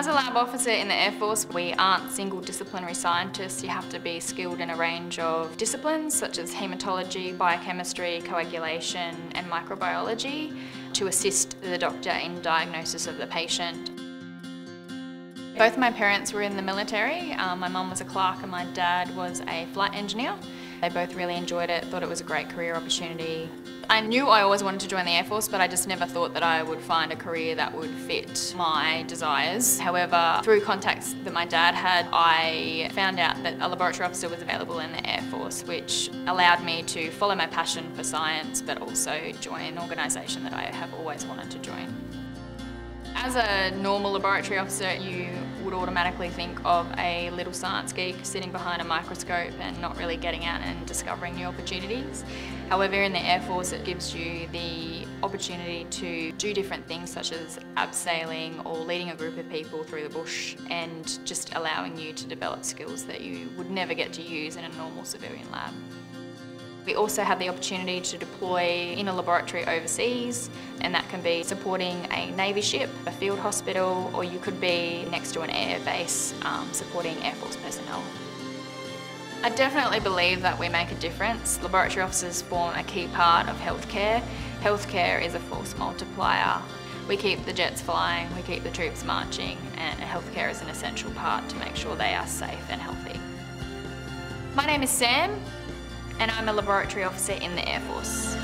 As a lab officer in the Air Force, we aren't single disciplinary scientists. You have to be skilled in a range of disciplines such as haematology, biochemistry, coagulation and microbiology to assist the doctor in diagnosis of the patient. Both my parents were in the military. Um, my mum was a clerk and my dad was a flight engineer. They both really enjoyed it, thought it was a great career opportunity. I knew I always wanted to join the Air Force, but I just never thought that I would find a career that would fit my desires. However, through contacts that my dad had, I found out that a laboratory officer was available in the Air Force, which allowed me to follow my passion for science, but also join an organisation that I have always wanted to join. As a normal laboratory officer, you would automatically think of a little science geek sitting behind a microscope and not really getting out and discovering new opportunities. However, in the Air Force, it gives you the opportunity to do different things such as abseiling or leading a group of people through the bush and just allowing you to develop skills that you would never get to use in a normal civilian lab. We also have the opportunity to deploy in a laboratory overseas and that can be supporting a Navy ship, a field hospital or you could be next to an air base um, supporting Air Force personnel. I definitely believe that we make a difference. Laboratory officers form a key part of healthcare. Healthcare is a force multiplier. We keep the jets flying, we keep the troops marching and healthcare is an essential part to make sure they are safe and healthy. My name is Sam and I'm a laboratory officer in the Air Force.